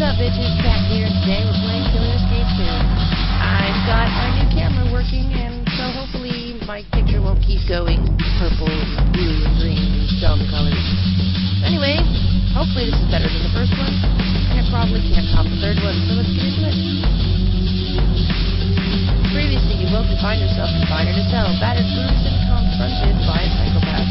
What's up, bitches? Cat here. Today we're playing Killer Escape 2. I've got my new camera working, and so hopefully my picture won't keep going purple, blue, and green, and dumb colors. Anyway, hopefully this is better than the first one, and I probably can't top the third one, so let's get into it. Previously, you woke to find yourself confined in a cell, battered, bruised, and confronted by a psychopath.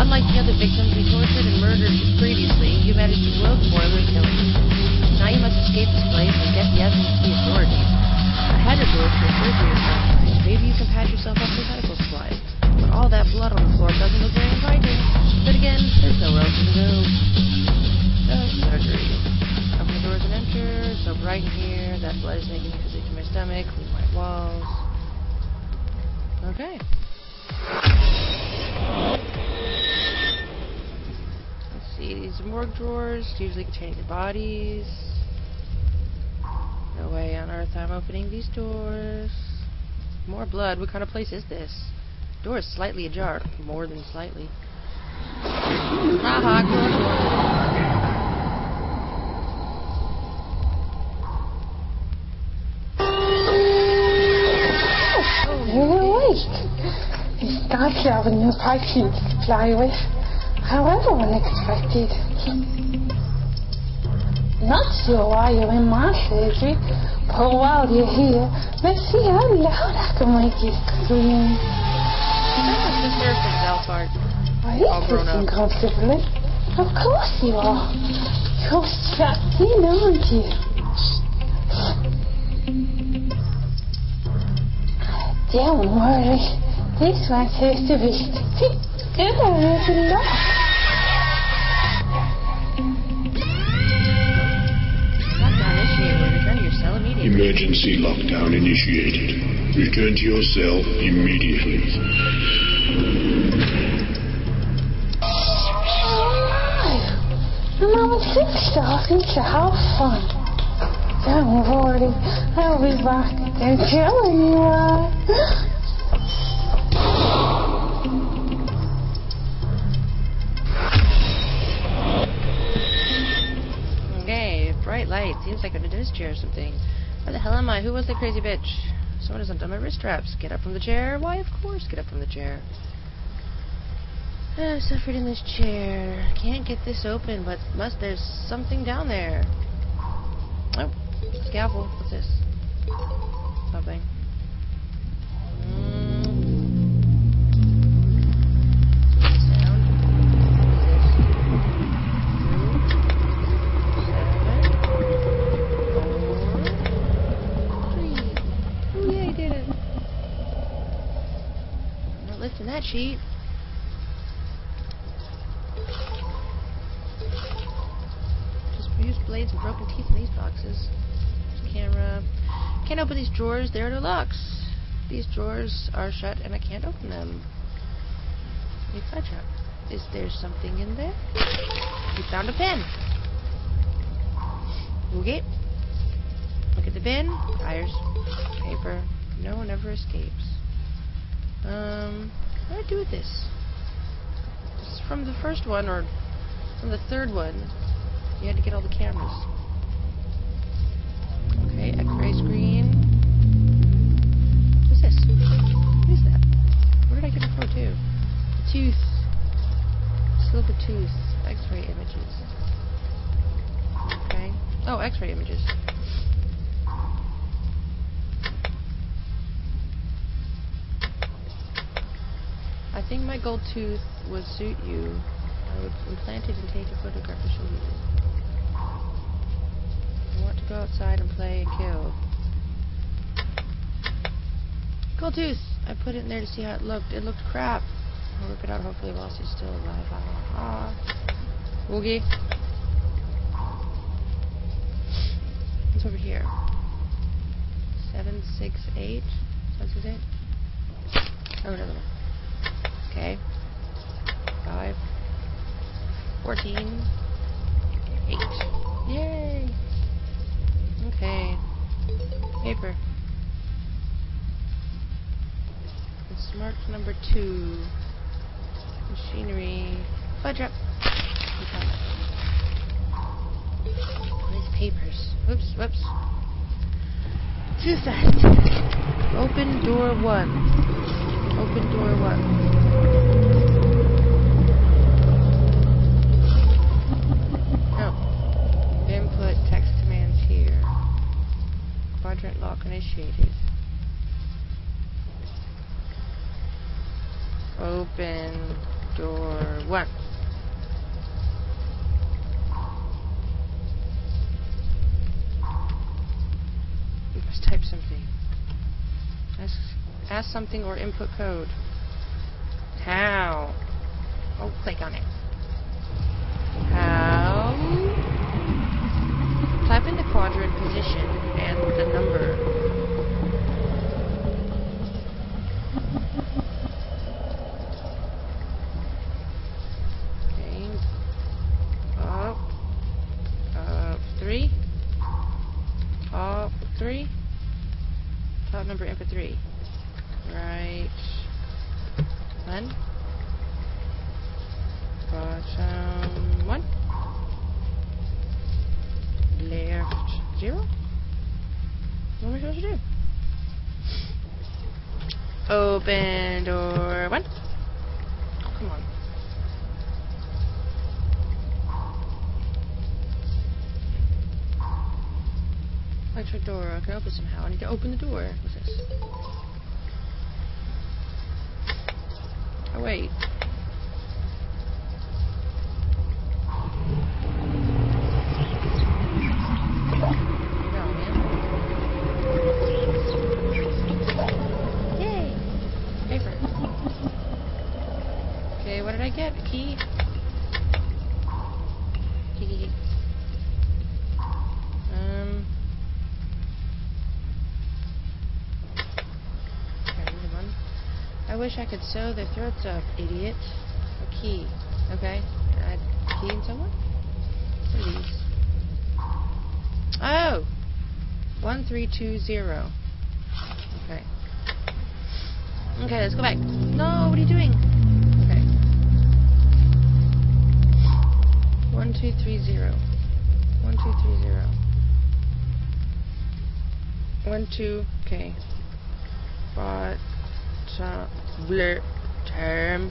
Unlike the other victims we tortured and murdered previously, you managed to blow the boiler and. Now you must escape this place and get the evidence to the authorities. I Ahead of you is your surgery or something. Maybe you can patch yourself up with medical supplies. But all that blood on the floor doesn't look very inviting. But again, there's nowhere else to go. Just surgery. Open the doors and enter. So bright in here. That blood is making me sick to my stomach. Clean white walls. Okay. See, these morgue drawers, usually contain the bodies. No way on earth I'm opening these doors. More blood. What kind of place is this? Door is slightly ajar. More than slightly. Haha, awake. It's nice to have a new to fly with. However unexpected. Not sure why you're in my surgery, but while you're here, let's see how loud I can make you scream. That's my sister from Belfort. Are you All grown sitting up. comfortably? Of course you are. You're strapped in, aren't you? Don't worry. This one says to be good a Emergency lockdown initiated. Return to your cell immediately. alive. And I'm just starting to have fun. Don't worry, I'll be back. Don't tell anyone. Okay, bright light. Seems like I'm in a dentist chair or something. Where the hell am I? Who was that crazy bitch? Someone has undone my wrist straps. Get up from the chair? Why, of course, get up from the chair. I've suffered in this chair. Can't get this open, but must there's something down there. Oh, scaffold. What's this? Just used blades and broken teeth in these boxes. Camera. Can't open these drawers. There are no locks. These drawers are shut and I can't open them. Need side. Is there something in there? We found a pen. Okay. Look at the bin. Tires. Paper. No one ever escapes. Um, what do I do with this? This is from the first one, or from the third one. You had to get all the cameras. Okay, X-ray screen. What's this? What is that? Where did I get it from, too? A tooth. Silver tooth. X-ray images. Okay. Oh, X-ray images. Gold tooth would suit you. I would implant it and take a photograph to show you. I want to go outside and play and kill. Gold tooth! I put it in there to see how it looked. It looked crap. I'll rip it out hopefully while she's still alive. Ha ha ha. Woogie. What's over here? Seven, six, eight. Seven, six, eight. Oh, another one. Okay. Five. Fourteen. Eight. Yay! Okay. Paper. And smart number two. Machinery. Fudge up. Okay. Papers. Whoops, whoops. Too fast. Open door one. Open door one. No. Oh, input text commands here. Quadrant lock initiated. Open door one. You must type something. Ask, ask something or input code. How? Oh, click on it. How? Type in the quadrant position and the number. Okay. Up. Up. Three. Up. Three. Top number input three. Right. One. Bottom one. Left zero. What am I supposed to do? Open door one. Oh, come on. Electric door. I can open somehow. I need to open the door. What's this? Oh, wait. Here you go, man. Yay! Paper. Okay, what did I get? A key? Key, key, key. Um. Okay, another one. I wish I could sew their throats up, idiot. A key. Okay. Add key in somewhere? What are these? Oh! 1320. Okay. Okay, let's go back. No, what are you doing? Okay. 1230. 1230. One, two, okay. Bot, blur, term.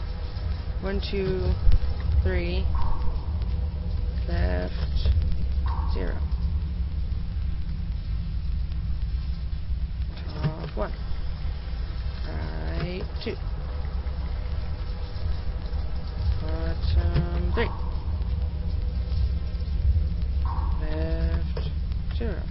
One, two, three. Left, zero. Top one. Right, two. Bottom three. Left, zero.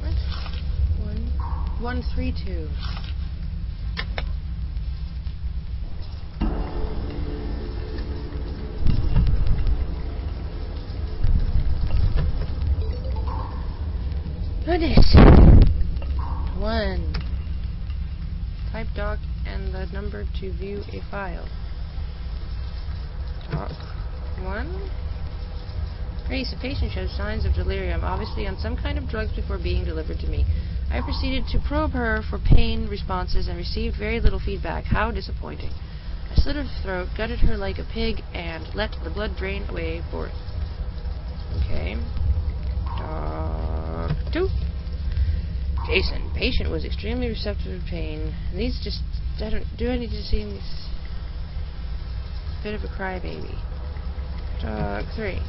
What? One, three, two. Goodness. One. Type doc and the number to view a file. Doc one. Grace, the patient shows signs of delirium, obviously on some kind of drugs before being delivered to me. I proceeded to probe her for pain responses and received very little feedback. How disappointing. I slit her throat, gutted her like a pig, and let the blood drain away forth. Okay. Dog two. Jason, patient was extremely receptive to pain. Needs just I don't do need to see this bit of a crybaby. Dog three.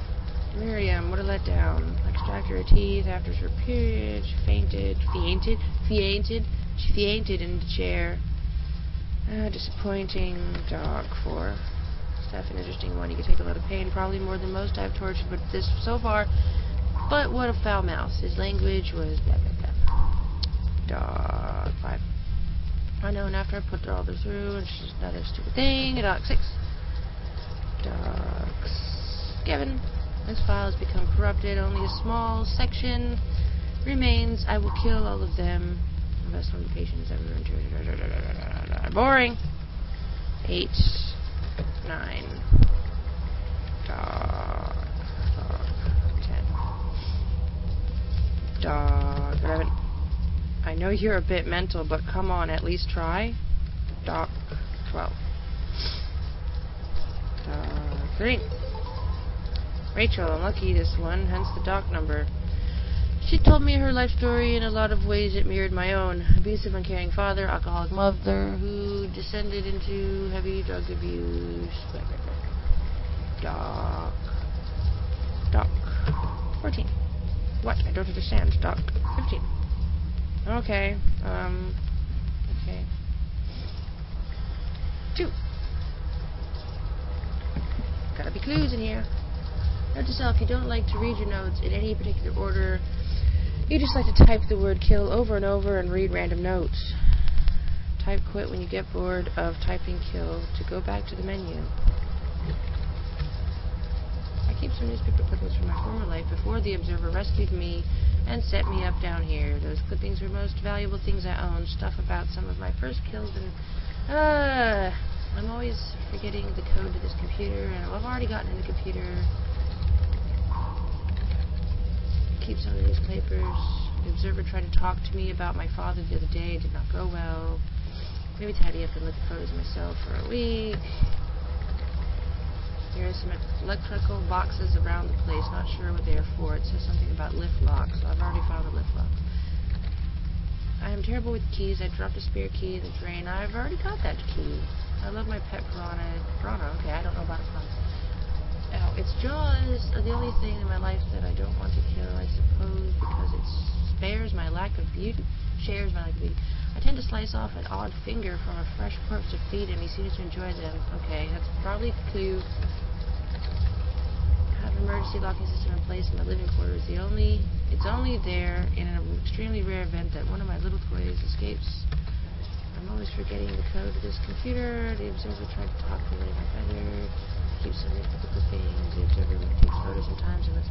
Miriam, what a letdown. Extracted her teeth after her period. She fainted. Fainted? Fainted? She fainted in the chair. Uh, disappointing. Dog four. Steph, an interesting one. You could take a lot of pain, probably more than most I've tortured, but this so far. But what a foul mouth. His language was blah blah blah. Dog five. Unknown after I put all this through, and she's another stupid thing. Dog six. Dog seven. This file has become corrupted. Only a small section remains. I will kill all of them. Best notifications ever. Boring. Eight. Nine. Dog. Dog. Ten. Dog. I know you're a bit mental, but come on, at least try. Doc 12. Uh, 3. Rachel, unlucky this one, hence the doc number. She told me her life story in a lot of ways it mirrored my own. Abusive, uncaring father, alcoholic mother who descended into heavy drug abuse. Doc. Doc. 14. What? I don't understand. Doc. 15. Okay. Um. Okay. 2. Gotta be clues in here. Note to self, you don't like to read your notes in any particular order. You just like to type the word kill over and over and read random notes. Type quit when you get bored of typing kill to go back to the menu. I keep some newspaper clippings from my former life before the Observer rescued me and set me up down here. Those clippings were most valuable things I owned. Stuff about some of my first kills and... Uh, I'm always forgetting the code to this computer, and I've already gotten in the computer keep some of the newspapers. The Observer tried to talk to me about my father the other day. It did not go well. Maybe tidy up and look at photos myself for a week. There are some electrical boxes around the place. Not sure what they are for. It says something about lift locks. I've already found a lift lock. I am terrible with keys. I dropped a spare key in the drain. I've already got that key. I love my pet piranha. Piranha? Okay, I don't know about a piranha. Its jaws the only thing in my life that I don't want to kill, I suppose, because it spares my lack of beauty, shares my lack of beauty. I tend to slice off an odd finger from a fresh corpse to feed him. He seems to enjoy them. Okay, that's probably clue. Have an emergency locking system in place in my living quarters. The only, it's only there in an extremely rare event that one of my little toys escapes. I'm always forgetting the code to this computer. The observer tried to talk to me keep typical things. Takes photos sometimes and lets.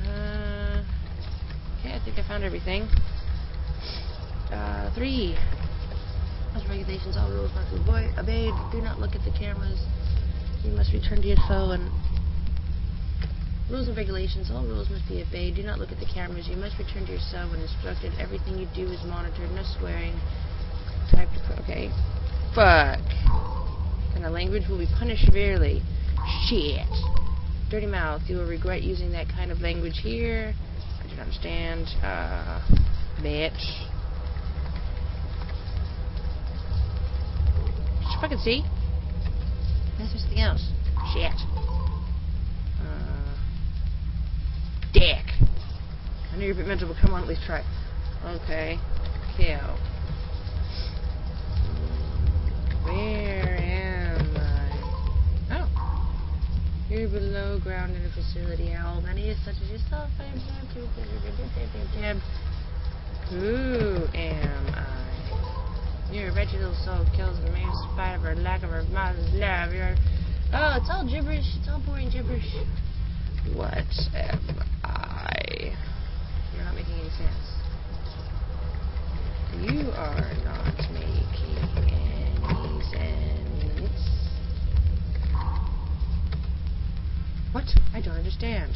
Uh, okay, I think I found everything. Uh, three. As regulations, all rules must be obeyed. Do not look at the cameras. You must return to your phone. Rules and regulations. All rules must be obeyed. Do not look at the cameras. You must return to your cell when instructed. Everything you do is monitored. No swearing okay. Fuck. And the language will be punished severely. Shit. Dirty mouth. You will regret using that kind of language here. I don't understand. Uh, bitch. Did fucking see? That's just something else. Shit. Uh, dick. I know you're a bit mental, but come on, at least try. Okay. Kill. Where am I? Oh. You're below ground in a facility. How many such as yourself? I observed you. Who am I? You're a wretched little soul kills the man in spite of her lack of her mother's love. You're Oh, it's all gibberish. It's all boring gibberish. What am I? You're not making any sense. You are not making sense. What? I don't understand.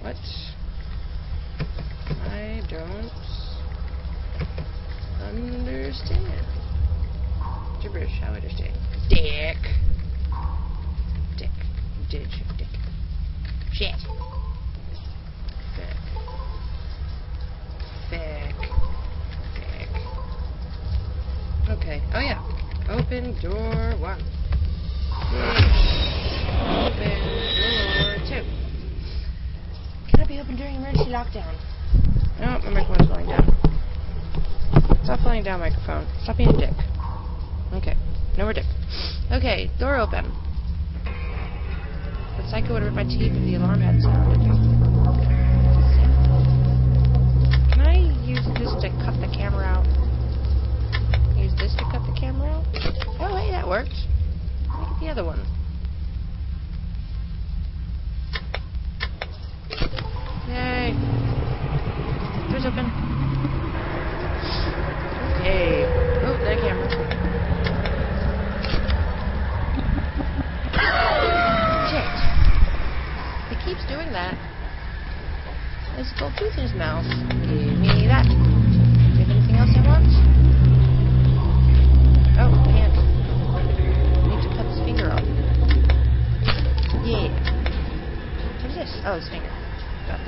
What? I don't understand. Gibberish, I understand. Dick. Dick. Dick. Dick. Shit. Open door one. Open door two. Can I be open during emergency lockdown? No, my microphone's falling down. Stop falling down, microphone. Stop being a dick. Okay. No more dick. Okay, door open. The psycho would rip my teeth if the alarm had sounded. Can I use this to cut the camera out? use this to cut the camera out. Oh, hey, that worked. Look at the other one.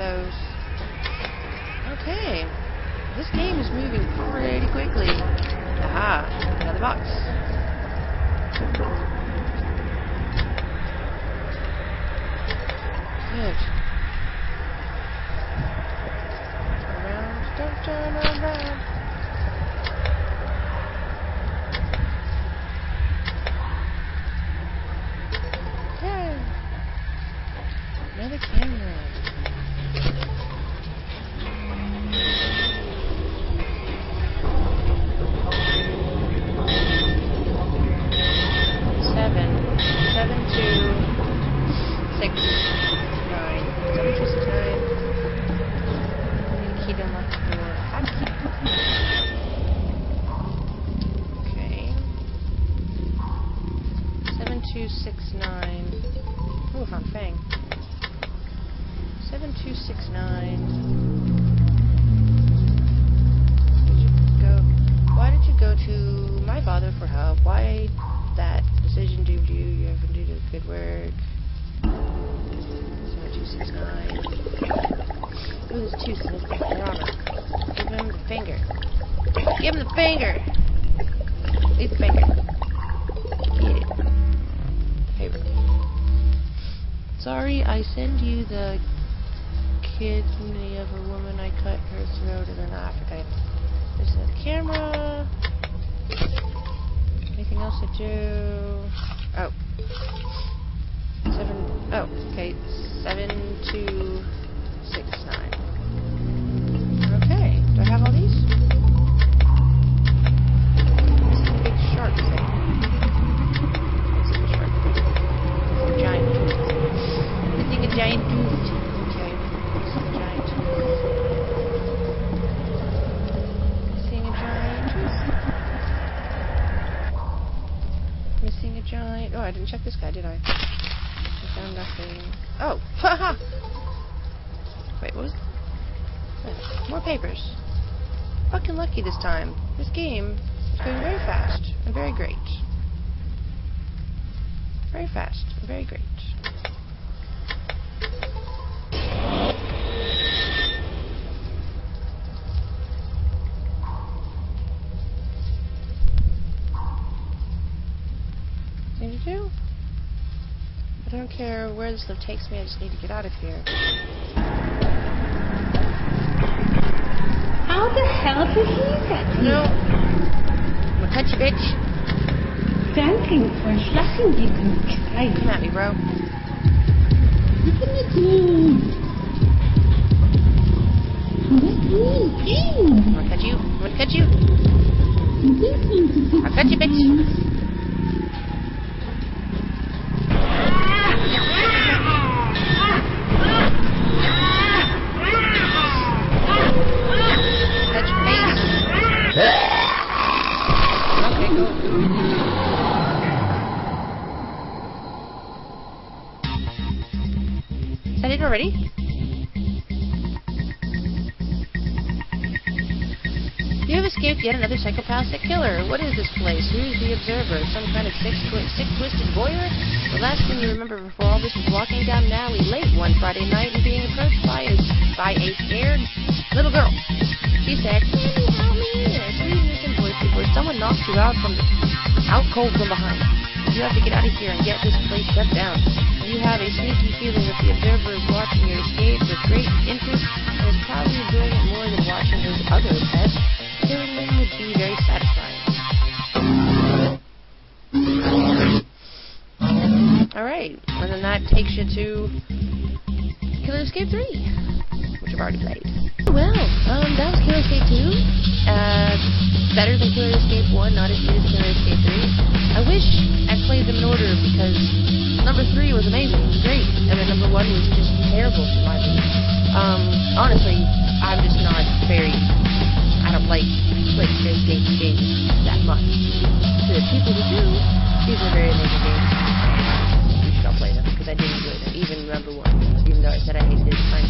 Those. Okay. This game is moving pretty quickly. Aha, another box. Good. Ooh, there's two Give him the finger. Give him the finger. Leave the finger. Get it. Paper. Sorry, I send you the kidney of a woman. I cut her throat and then Africa. This is the camera. Anything else to do? Oh. Seven. Oh, okay. Seven, two, have all these? Do? I don't care where this stuff takes me, I just need to get out of here. How the hell did he get here? No. I'm gonna cut you, bitch. Danken verschlafen die Polizei. Come at me, bro. Look at me. I'm gonna cut you. I'm gonna cut you. I'll cut you, bitch. Yet another psychopathic killer. What is this place? Who is the observer? Some kind of sick, sick twisted voyeur? The last thing you remember before all this was walking down an alley late one Friday night and being approached by a, by a scared little girl. She said, Can you help me? In a innocent voice before someone knocks you out from out cold from behind. You have to get out of here and get this place shut down. You have a sneaky feeling that the observer is watching your escape with great interest and is probably enjoying it more than watching his other pets. And then that takes you to Killer Escape 3, which I've already played. Well, um, that was Killer Escape 2. Uh, better than Killer Escape 1, not as good as Killer Escape 3. I wish I played them in order because number 3 was amazing, it was great, and then number 1 was just terrible in my opinion. Um, honestly, I'm just not very, I don't like escape games that much. To the people who do, these are very amazing games because I didn't even number one, even though I said I hated it time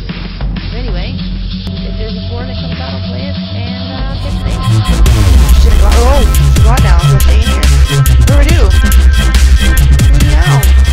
But anyway, if there's a four that comes out, I'll play it and uh, get the oh, go now, we're staying here. Where are? Now.